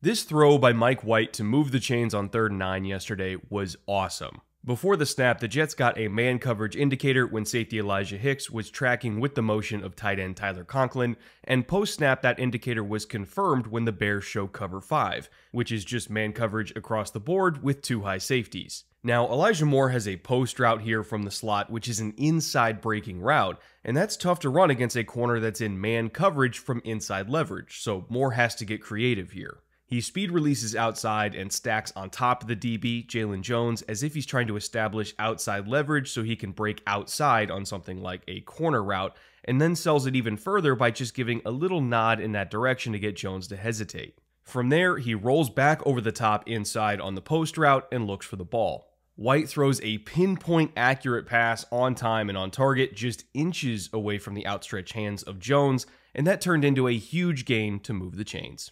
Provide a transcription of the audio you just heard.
This throw by Mike White to move the chains on third and nine yesterday was awesome. Before the snap, the Jets got a man coverage indicator when safety Elijah Hicks was tracking with the motion of tight end Tyler Conklin, and post snap, that indicator was confirmed when the Bears show cover 5, which is just man coverage across the board with two high safeties. Now, Elijah Moore has a post route here from the slot, which is an inside breaking route, and that's tough to run against a corner that's in man coverage from inside leverage, so Moore has to get creative here. He speed releases outside and stacks on top of the DB, Jaylon Jones, as if he's trying to establish outside leverage so he can break outside on something like a corner route, and then sells it even further by just giving a little nod in that direction to get Jones to hesitate. From there, he rolls back over the top inside on the post route and looks for the ball. White throws a pinpoint accurate pass on time and on target, just inches away from the outstretched hands of Jones, and that turned into a huge gain to move the chains.